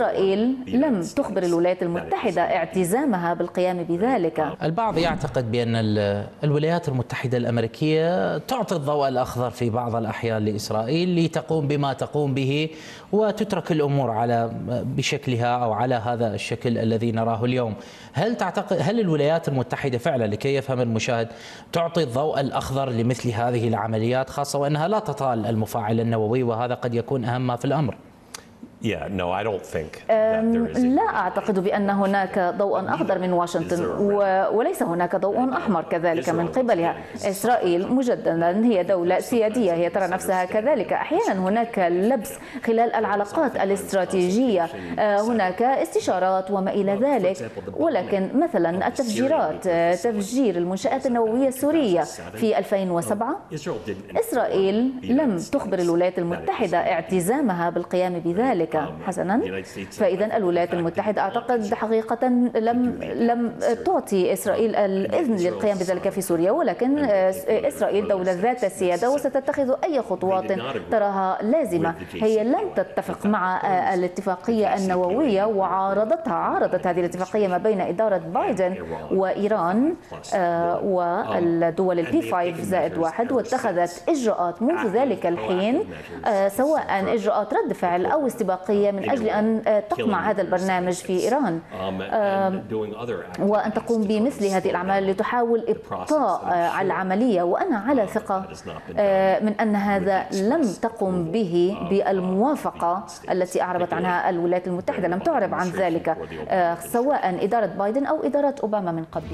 إسرائيل لم تخبر الولايات المتحدة اعتزامها بالقيام بذلك. البعض يعتقد بأن الولايات المتحدة الأمريكية تعطي الضوء الأخضر في بعض الأحيان لإسرائيل لتقوم بما تقوم به وتترك الأمور على بشكلها أو على هذا الشكل الذي نراه اليوم. هل تعتقد هل الولايات المتحدة فعلا لكي يفهم المشاهد تعطي الضوء الأخضر لمثل هذه العمليات خاصة وأنها لا تطال المفاعل النووي وهذا قد يكون أهم ما في الأمر؟ لا أعتقد بأن هناك ضوءا أخضر من واشنطن وليس هناك ضوء أحمر كذلك من قبلها. إسرائيل مجددا هي دولة سيادية هي ترى نفسها كذلك. أحيانا هناك لبس خلال العلاقات الاستراتيجية. آه، هناك استشارات وما إلى ذلك. ولكن مثلا التفجيرات تفجير المنشآت النووية السورية في 2007 إسرائيل لم تخبر الولايات المتحدة اعتزامها بالقيام بذلك. ذلك حسنا. فإذا الولايات المتحدة أعتقد حقيقة لم لم تعطي إسرائيل الإذن للقيام بذلك في سوريا ولكن إسرائيل دولة ذات السياده وستتخذ أي خطوات تراها لازمة. هي لم تتفق مع الاتفاقية النووية وعارضتها عارضت هذه الاتفاقية ما بين إدارة بايدن وإيران آه، والدول البي 5 زائد واحد واتخذت إجراءات منذ ذلك الحين آه، سواء إجراءات رد فعل أو استباق اتفاقية من أجل أن تقمع هذا البرنامج في إيران. Um, وأن تقوم بمثل هذه الأعمال لتحاول إبطاء uh, العملية. وأنا على ثقة uh, من أن هذا لم تقم به بالموافقة التي أعربت عنها الولايات المتحدة. لم تعرب عن ذلك سواء إدارة بايدن أو إدارة أوباما من قبل.